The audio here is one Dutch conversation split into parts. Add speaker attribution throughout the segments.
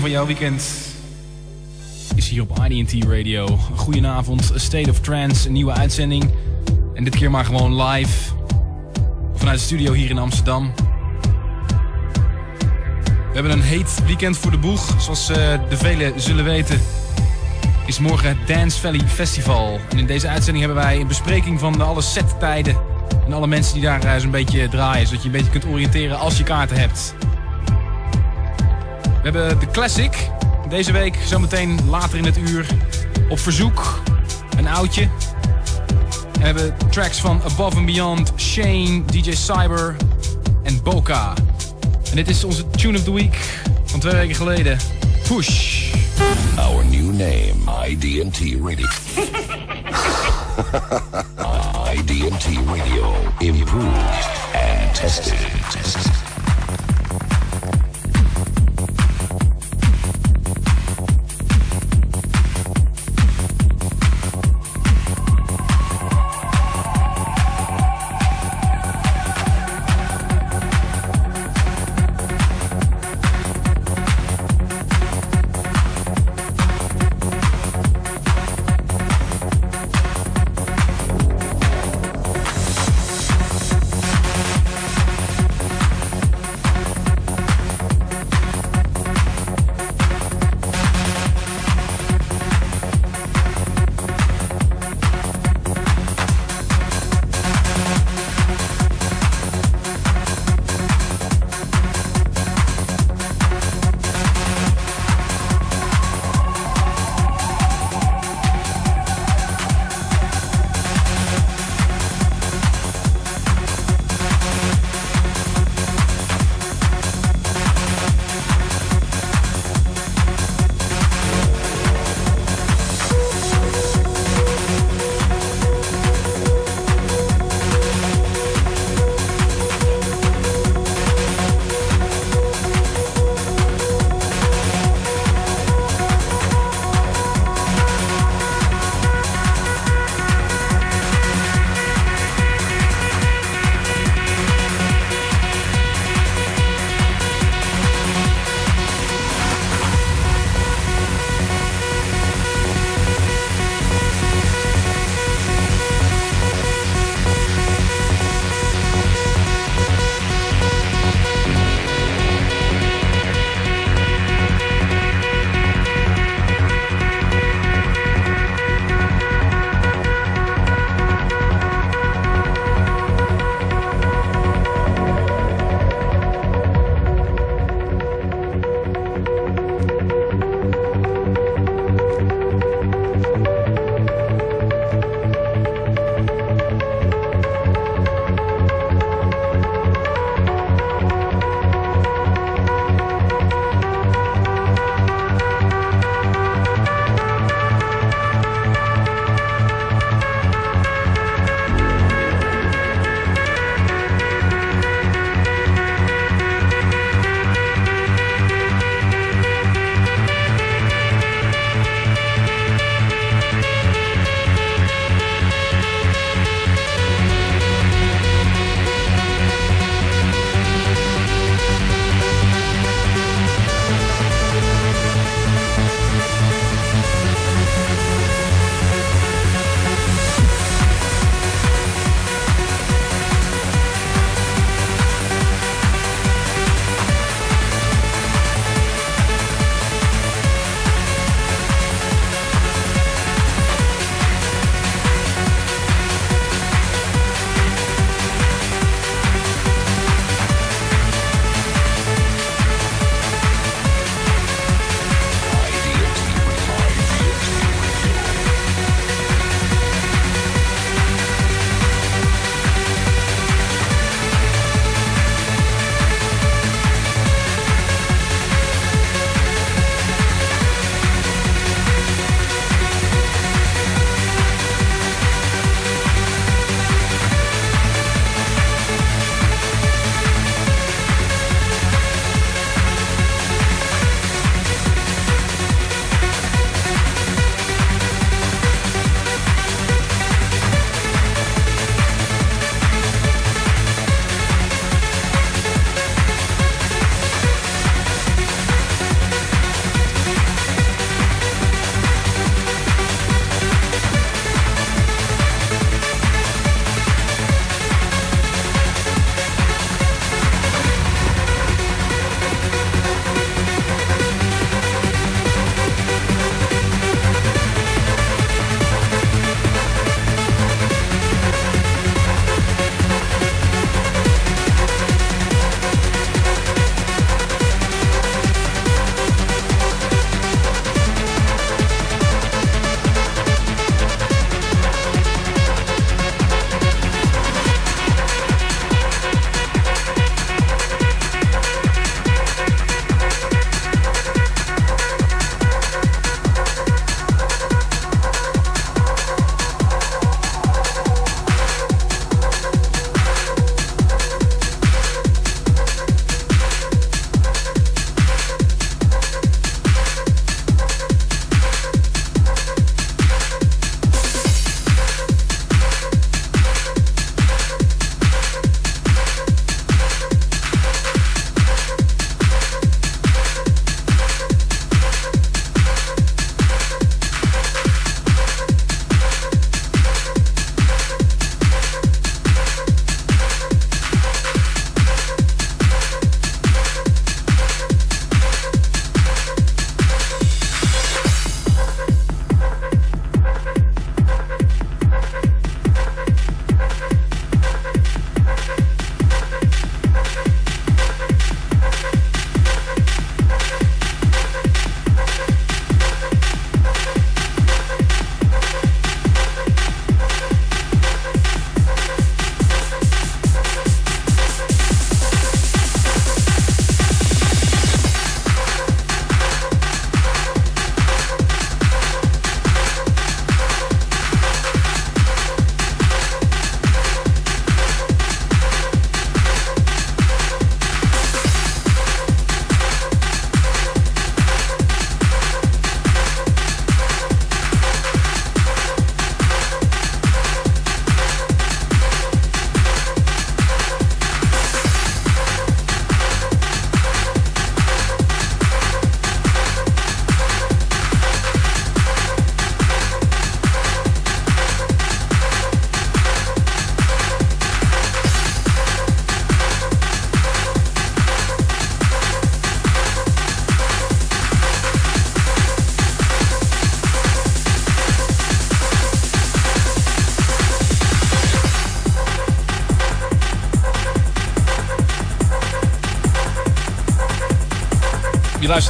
Speaker 1: Van jouw weekend is hier op IDT Radio. Goedenavond, State of Trance, een nieuwe uitzending. En dit keer maar gewoon live. Vanuit de studio hier in Amsterdam. We hebben een heet weekend voor de boeg. Zoals uh, de velen zullen weten is morgen het Dance Valley Festival. En in deze uitzending hebben wij een bespreking van alle settijden. En alle mensen die daar uh, zo'n beetje draaien. Zodat je een beetje kunt oriënteren als je kaarten hebt. We hebben de Classic. Deze week, zometeen later in het uur, op verzoek, een oudje. En we hebben tracks van Above and Beyond, Shane, DJ Cyber en Boca. En dit is onze Tune of the Week van twee weken geleden. Push.
Speaker 2: Our new name, IDT Radio. IDT Radio, improved and tested.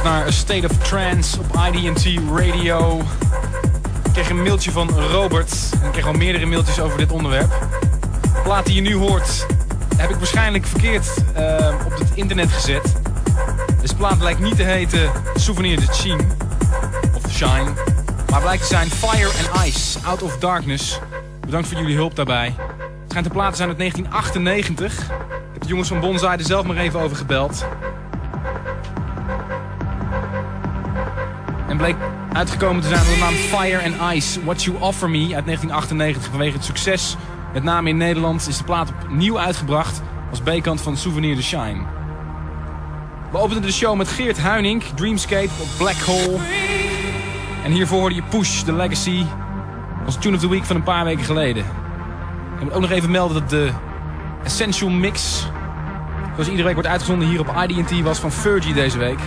Speaker 1: Naar State of Trance op IDT Radio. Ik kreeg een mailtje van Robert. En ik kreeg al meerdere mailtjes over dit onderwerp. De plaat die je nu hoort, heb ik waarschijnlijk verkeerd uh, op het internet gezet. Deze plaat lijkt niet te heten Souvenir de Sheen. Of Shine. Maar blijkt te zijn Fire and Ice, Out of Darkness. Bedankt voor jullie hulp daarbij. Het schijnt te platen zijn uit 1998. Ik heb de jongens van Bonsai er zelf maar even over gebeld. En bleek uitgekomen te zijn onder de naam Fire and Ice, What You Offer Me uit 1998. Vanwege het succes, met name in Nederland, is de plaat opnieuw uitgebracht als B-kant van Souvenir de Shine. We openden de show met Geert Huining, Dreamscape op Black Hole. En hiervoor hoorde je Push, The Legacy, als Tune of the Week van een paar weken geleden. Ik moet ook nog even melden dat de Essential Mix, zoals iedere week wordt uitgezonden hier op IDT, was van Fergie deze week.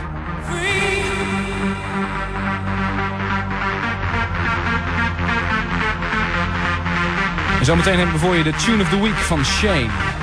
Speaker 1: En zometeen hebben we voor je de Tune of the Week van Shane.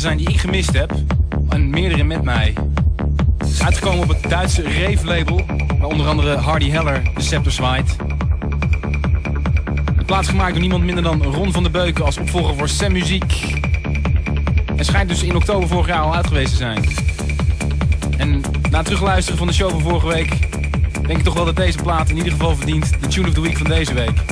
Speaker 1: Zijn die ik gemist heb. En meerdere met mij. Het is uitgekomen op het Duitse Rave label. Waar onder andere Hardy Heller de scepter zwaait. De plaats gemaakt door niemand minder dan Ron van der Beuken als opvolger voor Sam Muziek. En schijnt dus in oktober vorig jaar al uit geweest te zijn. En na het terugluisteren van de show van vorige week... denk ik toch wel dat deze plaat in ieder geval verdient de Tune of the Week van deze week.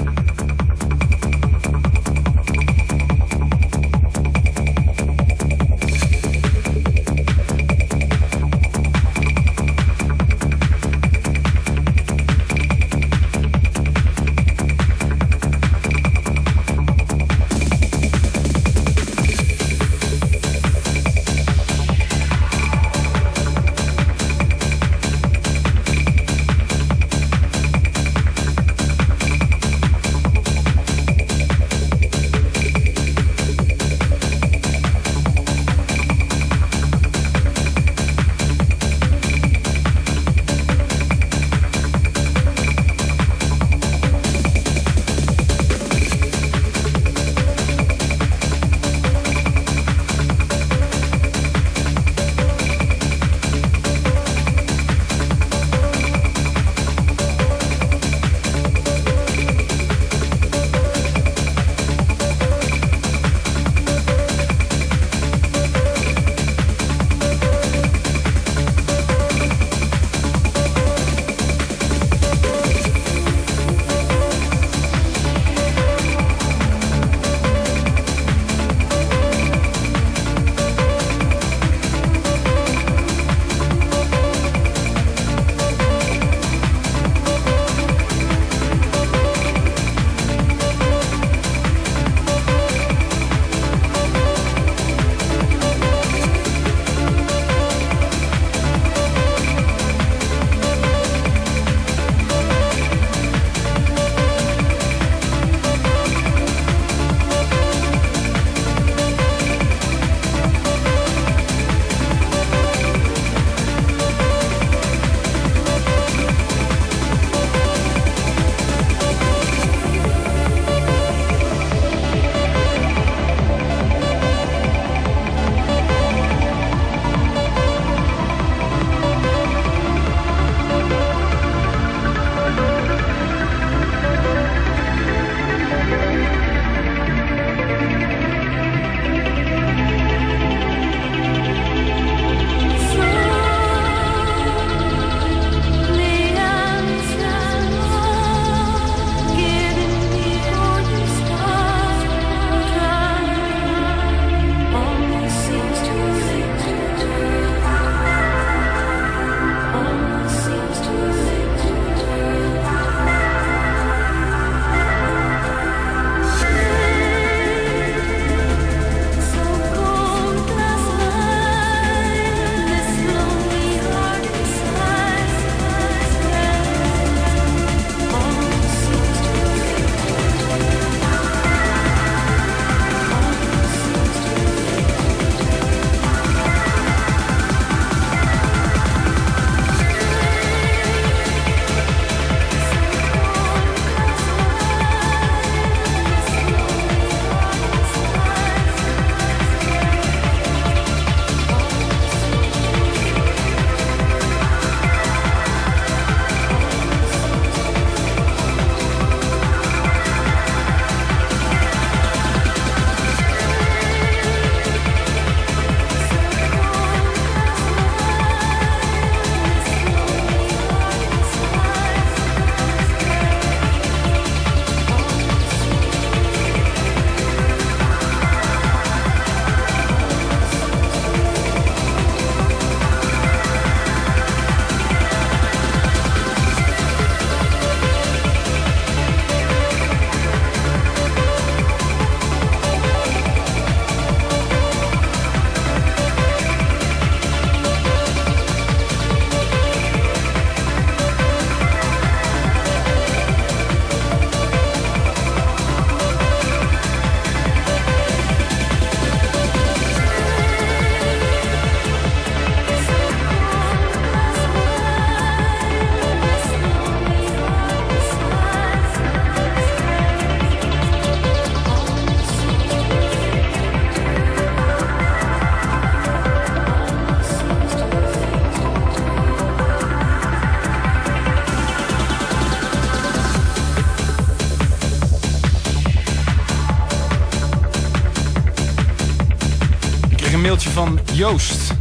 Speaker 1: Mailtje van Joost.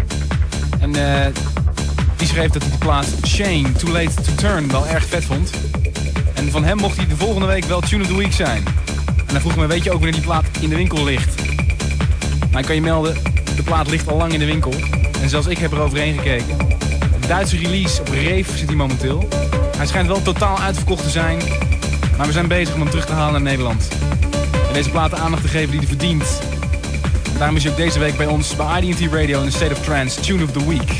Speaker 1: En uh, die schreef dat hij de plaat Shane, Too Late to Turn, wel erg vet vond. En van hem mocht hij de volgende week wel Tune of the Week zijn. En hij vroeg me, weet je ook wanneer die plaat in de winkel ligt? Maar ik kan je melden, de plaat ligt al lang in de winkel. En zelfs ik heb er overheen gekeken. De Duitse release op Reef zit hij momenteel. Hij schijnt wel totaal uitverkocht te zijn. Maar we zijn bezig om hem terug te halen naar Nederland. En deze plaat de aandacht te geven die hij verdient. Daarom is hij ook deze week bij ons bij IDT Radio in the State of Trance Tune of the Week.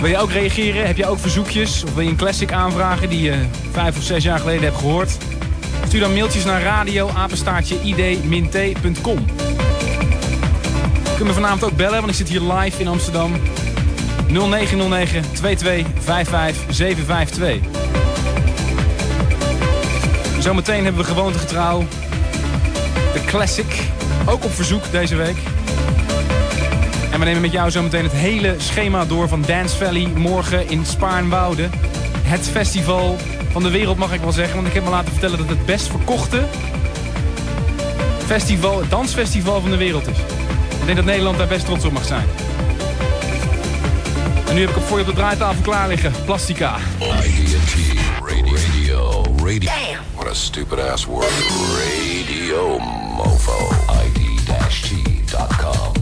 Speaker 1: Wil je ook reageren? Heb je ook verzoekjes? Of wil je een classic aanvragen die je vijf of zes jaar geleden hebt gehoord? Stuur dan mailtjes naar radio id-t.com. Je kunt me vanavond ook bellen, want ik zit hier live in Amsterdam. 0909 2255 752. Zometeen hebben we gewoontegetrouw de classic. Ook op verzoek deze week. En we nemen met jou zometeen het hele schema door van Dance Valley morgen in Spaarnwoude. Het festival van de wereld mag ik wel zeggen. Want ik heb me laten vertellen dat het best verkochte festival, dansfestival van de wereld is. Ik denk dat Nederland daar best trots op mag zijn. En nu heb ik op voor je op de draaitafel klaar liggen. Plastica.
Speaker 2: IDT Radio. Radio. What a stupid ass word. Radio Mofo. ID-T.com.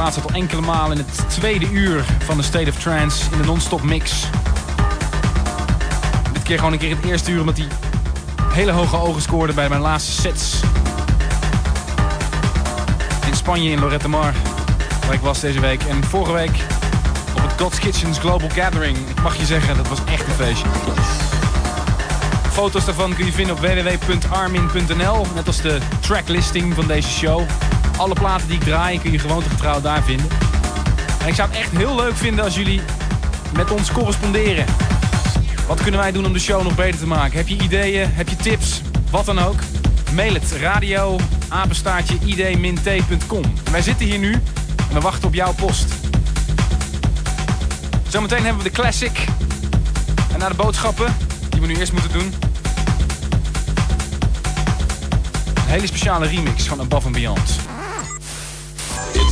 Speaker 1: plaats al enkele malen in het tweede uur van de State of Trance in de non-stop mix. Dit keer gewoon een keer het eerste uur omdat hij hele hoge ogen scoorde bij mijn laatste sets. In Spanje in Lorette Mar, waar ik was deze week. En vorige week op het God's Kitchens Global Gathering. Ik mag je zeggen, dat was echt een feestje. Foto's daarvan kun je vinden op www.armin.nl. Net als de tracklisting van deze show. Alle platen die ik draai kun je gewoontegetrouw daar vinden. En ik zou het echt heel leuk vinden als jullie met ons corresponderen. Wat kunnen wij doen om de show nog beter te maken? Heb je ideeën? Heb je tips? Wat dan ook? Mail het radio apenstaartje id-t.com. Wij zitten hier nu en we wachten op jouw post. Zometeen hebben we de classic. En naar de boodschappen, die we nu eerst moeten doen. Een hele speciale remix van Above Beyond.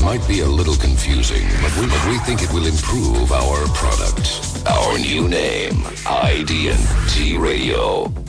Speaker 2: Might be a little confusing, but we, but we think it will improve our product. Our new name, ID&T Radio.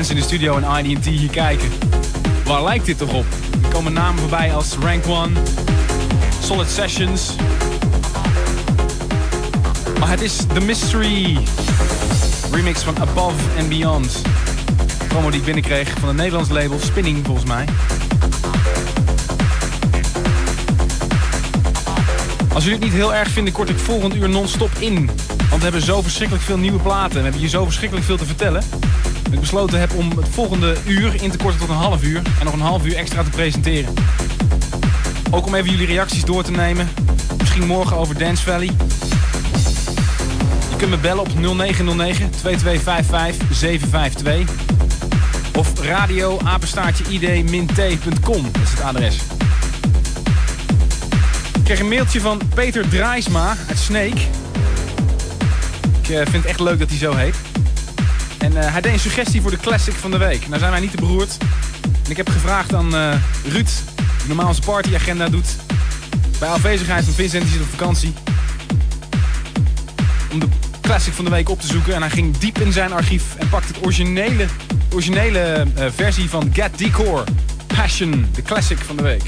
Speaker 1: Mensen in de studio en ID&T hier kijken. Waar lijkt dit toch op? Er komen namen voorbij als Rank One, Solid Sessions. Maar het is The Mystery remix van Above and Beyond. Promo die ik binnenkreeg van het Nederlands label Spinning volgens mij. Als jullie het niet heel erg vinden, kort ik volgend uur non-stop in. Want we hebben zo verschrikkelijk veel nieuwe platen. We hebben hier zo verschrikkelijk veel te vertellen. Ik besloten heb om het volgende uur in te korten tot een half uur. En nog een half uur extra te presenteren. Ook om even jullie reacties door te nemen. Misschien morgen over Dance Valley. Je kunt me bellen op 0909 2255 752. Of radio apenstaartje id-t.com. Is het adres. Ik kreeg een mailtje van Peter Draaisma uit Sneek. Ik uh, vind het echt leuk dat hij zo heet. En uh, hij deed een suggestie voor de classic van de week. Nou zijn wij niet te beroerd. En ik heb gevraagd aan uh, Ruud, die normaal onze partyagenda doet. Bij afwezigheid van Vincent, die zit op vakantie. Om de classic van de week op te zoeken. En hij ging diep in zijn archief en pakte het originele, originele uh, versie van Get Decor. Passion, de classic van de week.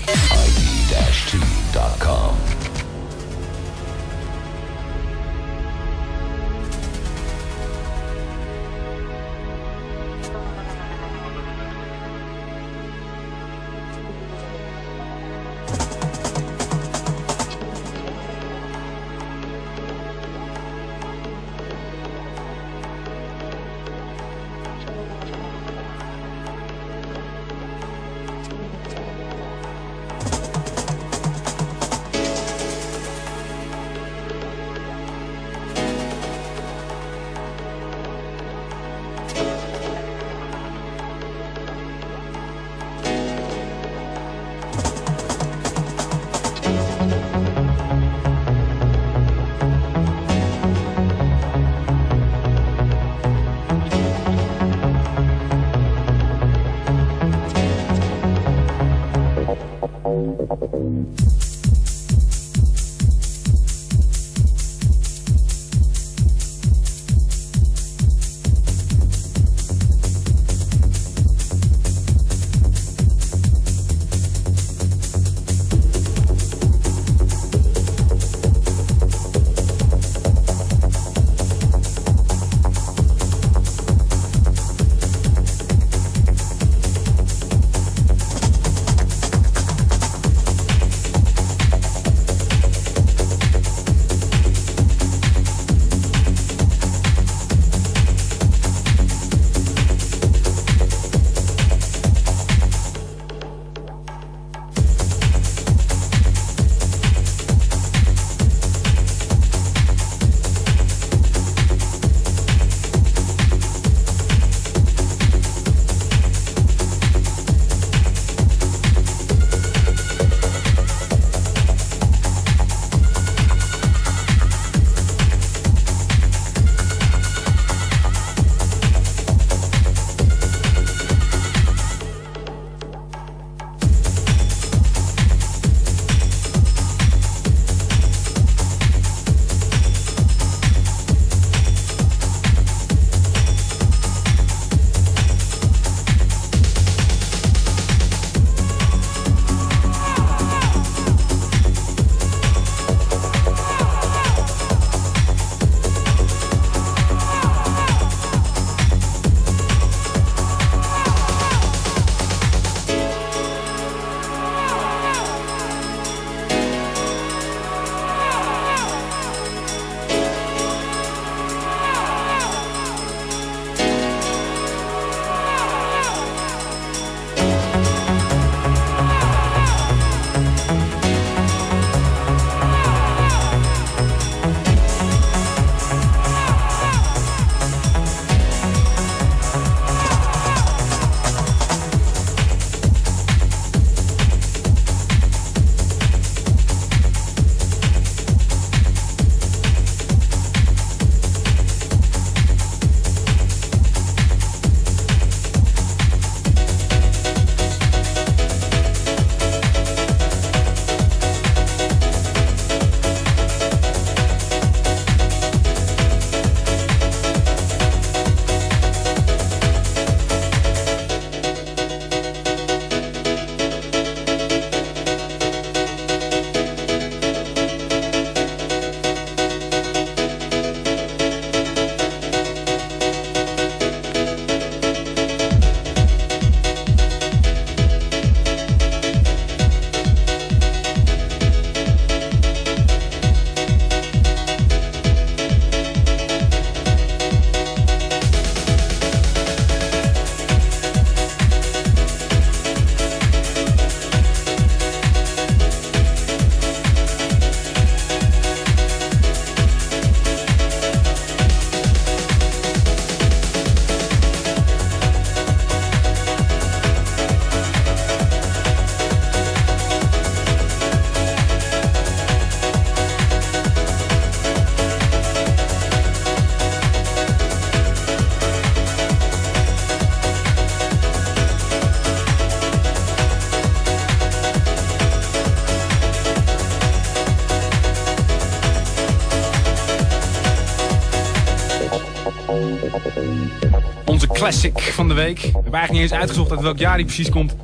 Speaker 1: Van de week. We hebben eigenlijk niet eens uitgezocht uit welk jaar die precies komt.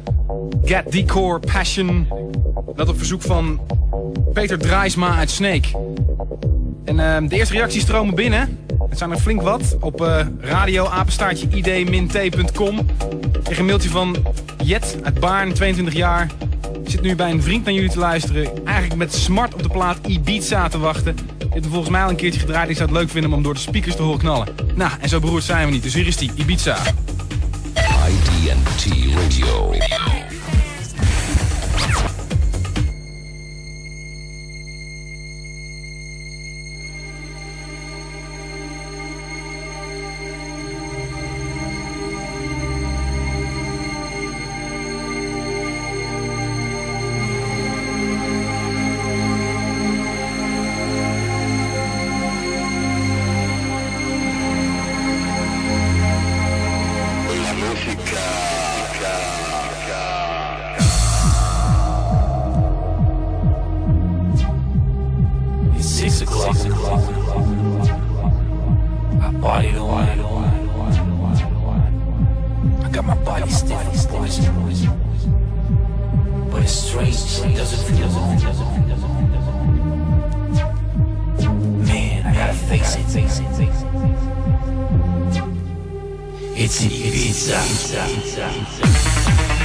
Speaker 1: Get Decor Passion. Dat op verzoek van Peter Draaisma uit Snake. En uh, de eerste reacties stromen binnen. Het zijn er flink wat. Op uh, radioapenstaartje id-t.com. Ik kreeg een mailtje van Jet uit Baarn, 22 jaar. Ik zit nu bij een vriend naar jullie te luisteren. Eigenlijk met smart op de plaat Ibiza te wachten. Ik heb volgens mij al een keertje gedraaid. Ik zou het leuk vinden om hem door de speakers te horen knallen. Nou, en zo beroerd zijn we niet. Dus hier is die, Ibiza.
Speaker 2: Radio.
Speaker 1: everybody's different, boys. But it's strange, it doesn't feel wrong. Man, I gotta face it, face it, face it. It's Ibiza. It's Ibiza. It's Ibiza.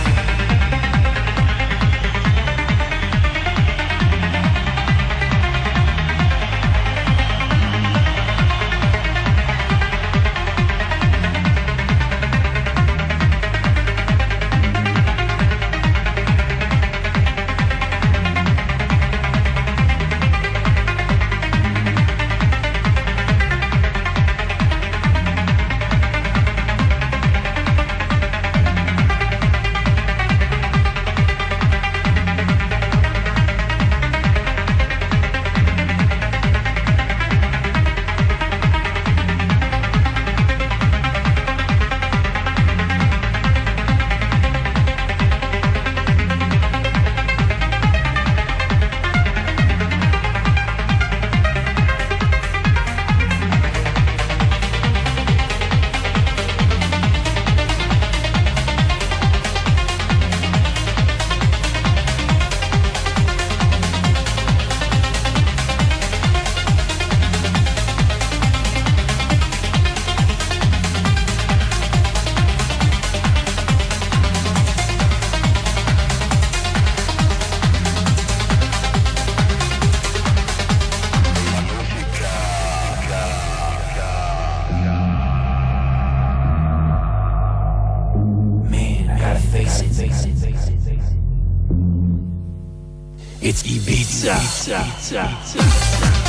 Speaker 1: It's Ibiza. Ibiza. Ibiza. Ibiza.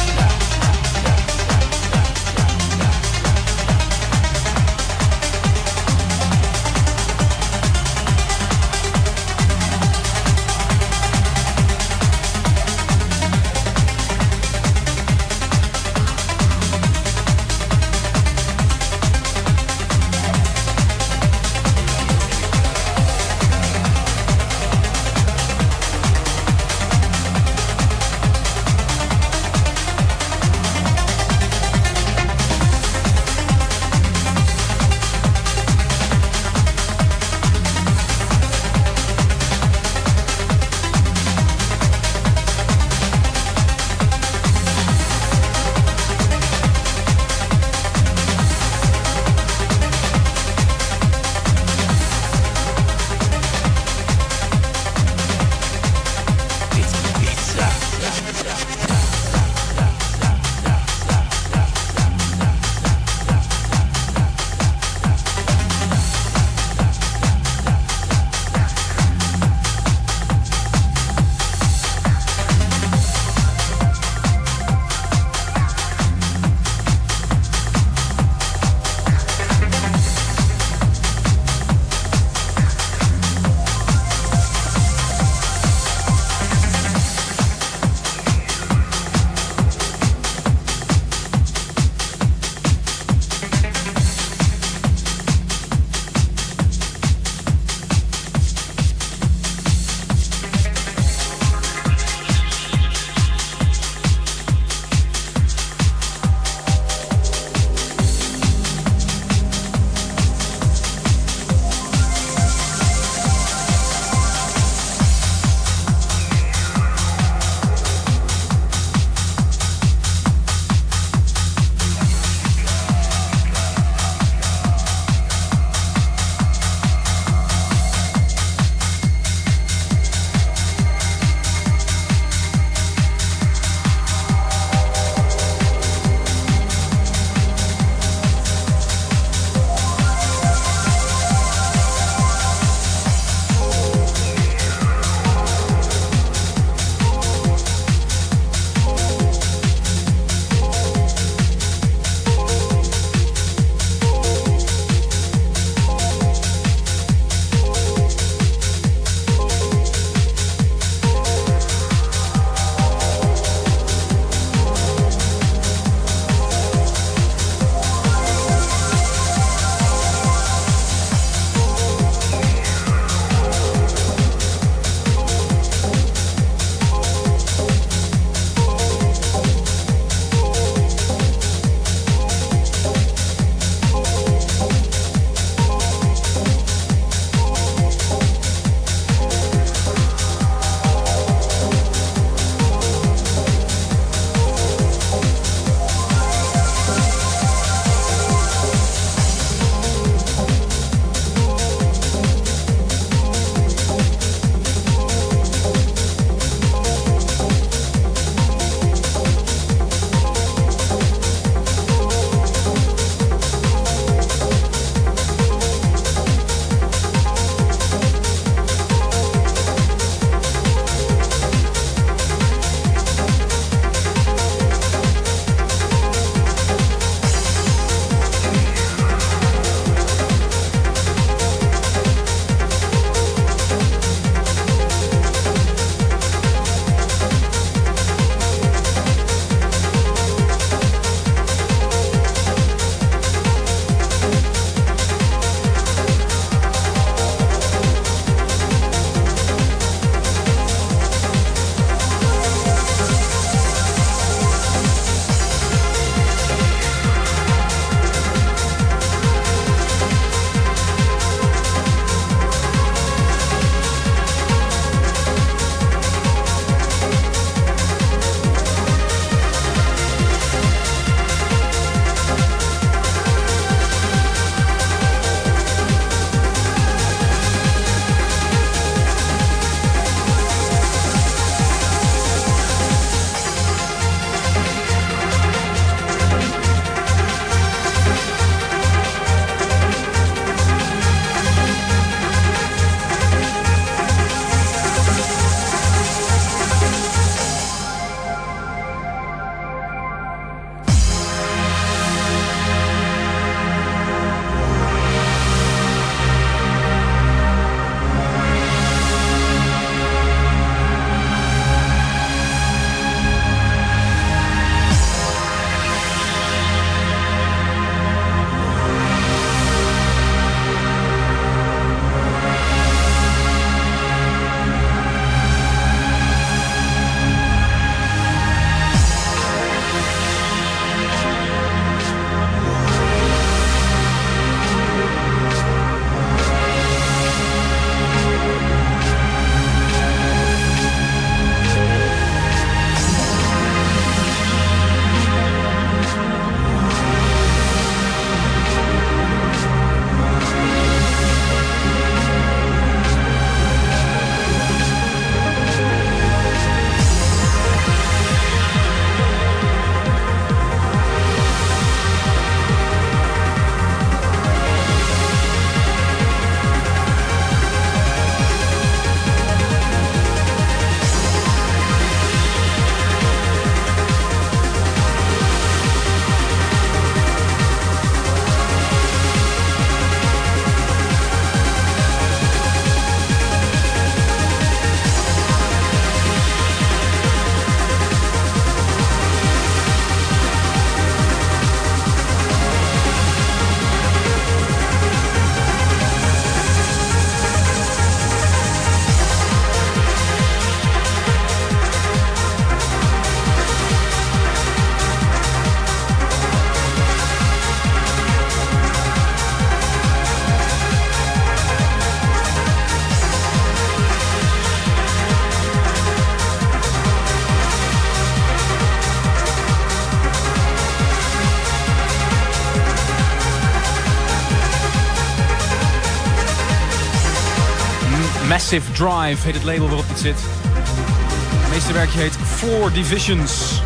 Speaker 1: Massive Drive heet het label waarop dit zit. Het meeste werkje heet Four Divisions.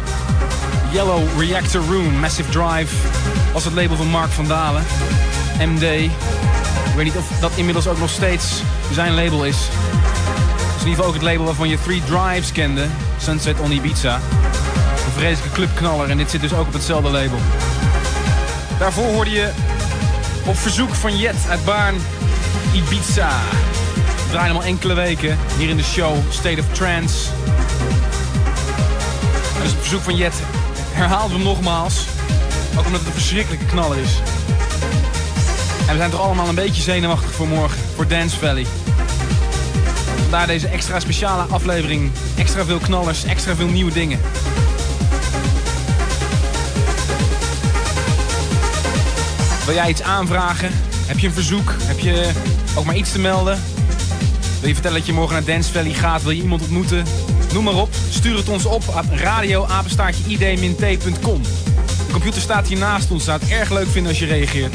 Speaker 1: Yellow Reactor Room, Massive Drive was het label van Mark van Dalen. MD. Ik weet niet of dat inmiddels ook nog steeds zijn label is. Het is in ieder geval ook het label waarvan je Three Drives kende. Sunset on Ibiza. Een vreselijke clubknaller en dit zit dus ook op hetzelfde label. Daarvoor hoorde je op verzoek van Jet uit Baarn Ibiza. We draaien hem al enkele weken hier in de show State of Trance. Dus op verzoek van Jet herhaalden we hem nogmaals. Ook omdat het een verschrikkelijke knaller is. En we zijn toch allemaal een beetje zenuwachtig voor morgen, voor Dance Valley. Vandaar deze extra speciale aflevering. Extra veel knallers, extra veel nieuwe dingen. Wil jij iets aanvragen? Heb je een verzoek? Heb je ook maar iets te melden? Wil je vertellen dat je morgen naar Dance Valley gaat? Wil je iemand ontmoeten? Noem maar op. Stuur het ons op op radioapenstaartje id-t.com. De computer staat hier naast ons. Zou het erg leuk vinden als je reageert.